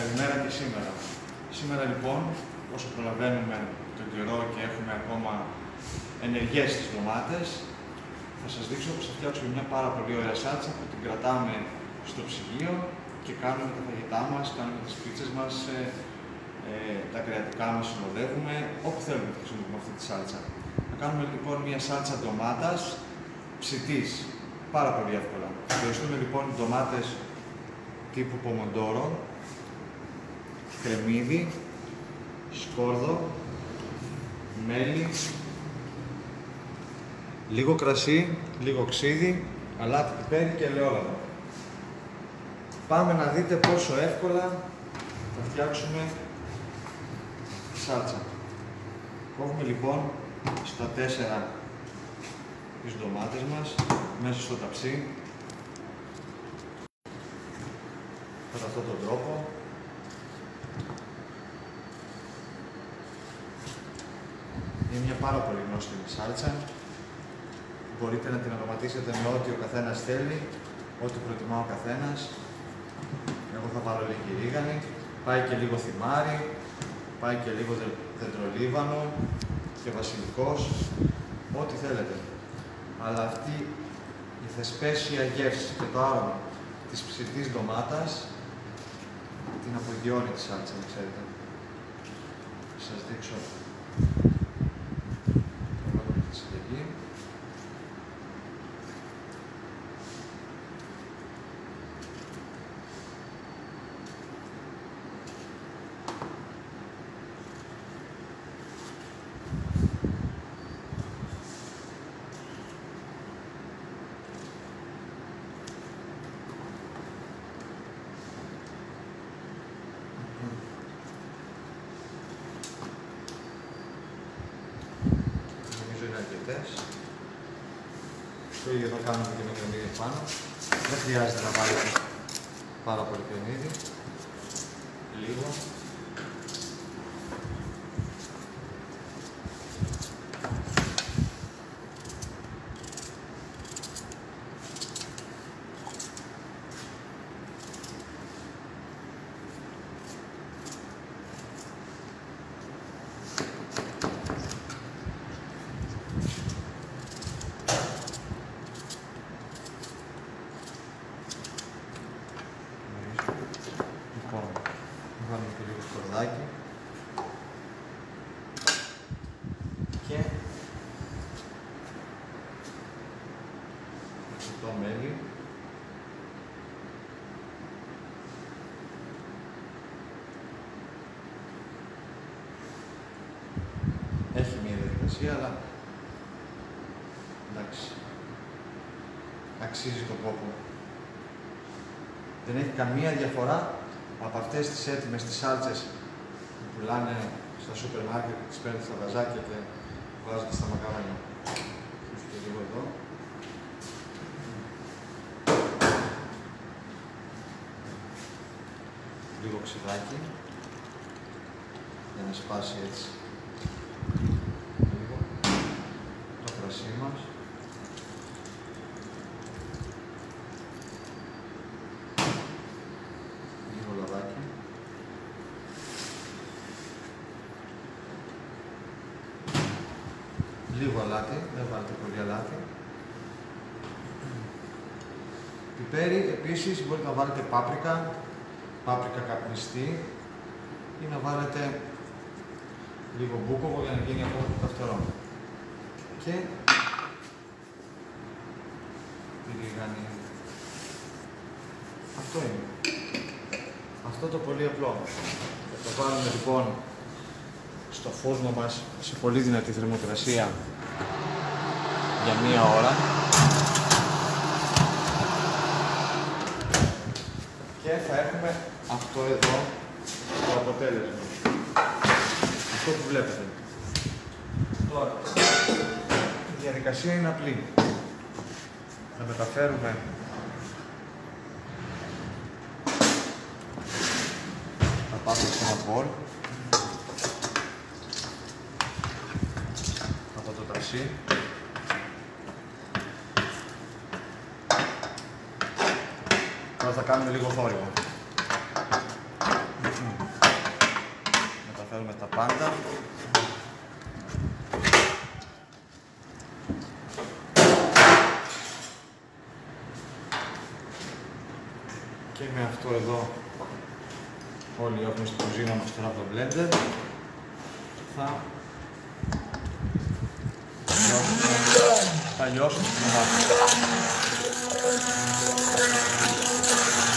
Καλημέρα και σήμερα. Σήμερα λοιπόν, όσο προλαβαίνουμε τον καιρό και έχουμε ακόμα ενεργές τις ντομάτες, θα σας δείξω πώς θα φτιάξουμε μια πάρα πολύ ωραία σάλτσα που την κρατάμε στο ψυγείο και κάνουμε τα φαγητά μας, κάνουμε τις πίτσες μας, ε, ε, τα κρεατικά μας συνοδεύουμε, όπου θέλουμε να χρησιμοποιούμε αυτή τη σάλτσα. Θα κάνουμε λοιπόν μια σάλτσα ντομάτας ψητής, πάρα πολύ εύκολα. Θα χρειαστούμε λοιπόν ντομάτες τύπου πομοντόρο, κρεμμύδι, σκόρδο, μέλι, λίγο κρασί, λίγο ξύδι, αλάτι πιπέρι και ελαιόλαδο. Πάμε να δείτε πόσο εύκολα θα φτιάξουμε σάλτσα. Κόβουμε λοιπόν στα τέσσερα τις ντομάτες μας μέσα στο ταψί με αυτόν τον τρόπο Είναι μια πάρα πολύ γνωστή σάλτσα. Μπορείτε να την αρωματίσετε με ό,τι ο καθένας θέλει, ό,τι προτιμά ο καθένας. Εγώ θα βάλω λίγη ρίγανη, πάει και λίγο θυμάρι, πάει και λίγο δεντρολίβανο και βασιλικός, ό,τι θέλετε. Αλλά αυτή η θεσπέσια γεύση και το άρωμα της ψητής ντομάτας την απογειώνει τη σάλτσα, ξέρετε. Σας δείξω αρκετές. Το ίδιο θα κάνουμε και με κρεμμύδι πάνω. Δεν χρειάζεται να βάλετε πάρα πολύ κρεμμύδι. Λίγο. Βάλουμε και λίγο σκορδάκι. Και το μέλι. Έχει μια διαδικασία αλλά εντάξει. Αξίζει το κόπο. Δεν έχει καμία διαφορά από αυτές τις έτοιμες τις σάλτσες που πουλάνε στα σούπερ μάρκετ, τις παίρνουν στα βαζάκια και βάζουν στα μακαρόνια. και λίγο εδώ. Λίγο ξυδάκι για να σπάσει έτσι λίγο το κρασί μας. Λίγο αλάτι, δεν βάλετε πολύ αλάτι. Πιπέρι, επίσης μπορείτε να βάλετε πάπρικα, πάπρικα καπνιστή ή να βάλετε λίγο μπούκοβο για να γίνει ακόμα πιο καυτερό. Και τη ρίγανη. Αυτό είναι. Αυτό το πολύ απλό. Θα το βάλουμε λοιπόν στο φούρνο μας σε πολύ δυνατή θερμοκρασία για μία ώρα και θα έχουμε αυτό εδώ το αποτέλεσμα. Αυτό που βλέπετε. Τώρα, η διαδικασία είναι απλή. Θα μεταφέρουμε τα πάθη σε ένα μπολ από το ταψί Τώρα θα κάνουμε λίγο θόρυβο. μεταφέρουμε τα πάντα. Και με αυτό εδώ όλοι έχουμε στην κουζίνα μας τώρα από το blender θα θα λιώσουμε την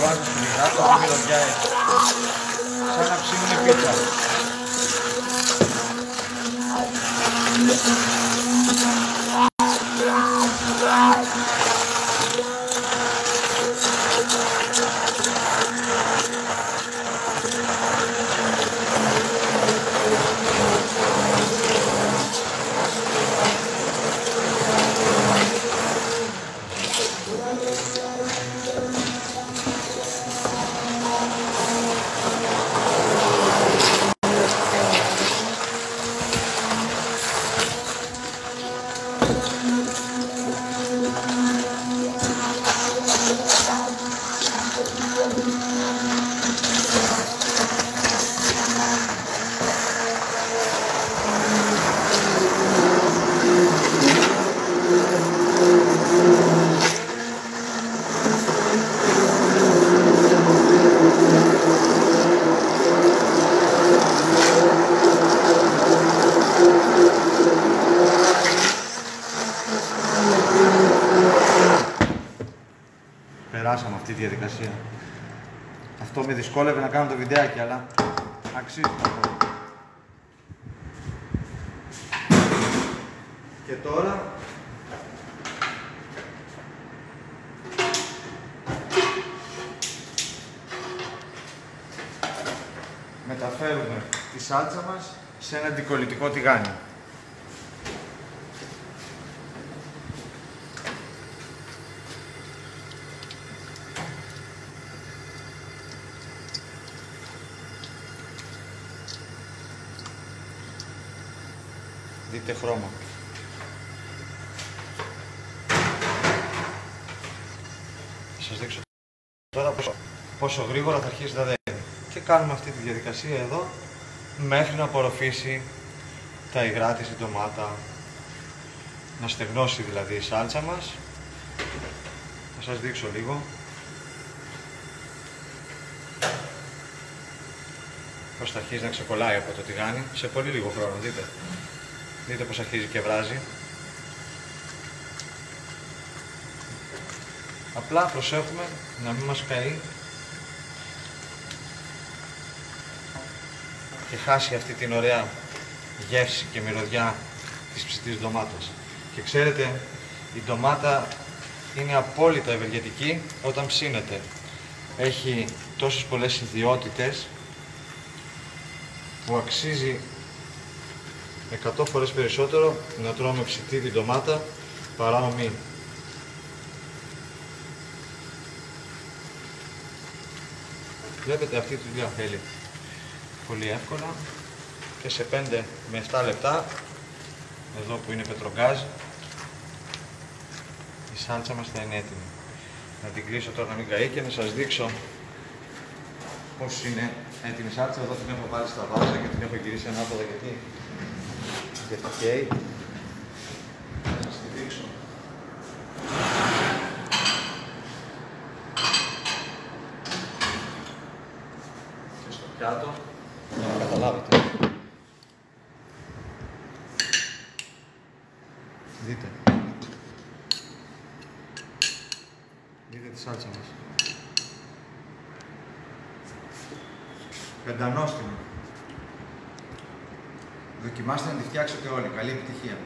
να σας περιγράψω τι μυρωδιά έχει. Σαν να ψήνουν πίτσα. Αυτή τη διαδικασία. Αυτό με δυσκόλευε να κάνω το βιντεάκι, αλλά αξίζει το κόπο. Και τώρα μεταφέρουμε τη σάλτσα μας σε ένα αντικολλητικό τηγάνι. Δείτε χρώμα. Θα σας δείξω τώρα πόσο, πόσο γρήγορα θα αρχίσει να δένει. Και κάνουμε αυτή τη διαδικασία εδώ μέχρι να απορροφήσει τα υγρά της η ντομάτα, να στεγνώσει δηλαδή η σάλτσα μας. Θα σας δείξω λίγο. Πώς θα αρχίσει να ξεκολλάει από το τηγάνι σε πολύ λίγο χρόνο, δείτε. Δείτε πως αρχίζει και βράζει. Απλά προσέχουμε να μην μας καεί και χάσει αυτή την ωραία γεύση και μυρωδιά της ψητής ντομάτας. Και ξέρετε, η ντομάτα είναι απόλυτα ευεργετική όταν ψήνεται. Έχει τόσες πολλές ιδιότητες που αξίζει 100 φορές περισσότερο να τρώμε ψητή την ντομάτα παρά ομή. Βλέπετε αυτή τη δουλειά θέλει πολύ εύκολα και σε 5 με 7 λεπτά εδώ που είναι πετρογκάζ η σάλτσα μας θα είναι έτοιμη. Να την κλείσω τώρα να μην καεί και να σας δείξω πώς είναι έτοιμη η σάλτσα. Εδώ την έχω βάλει στα βάζα και την έχω γυρίσει ανάποδα γιατί γιατί καίει. Θα σας τη δείξω. Και στο πιάτο για να καταλάβετε. Δείτε. Δείτε τη σάλτσα μας. Πεντανόστιμη. Δοκιμάστε να τη φτιάξετε όλοι. Καλή επιτυχία.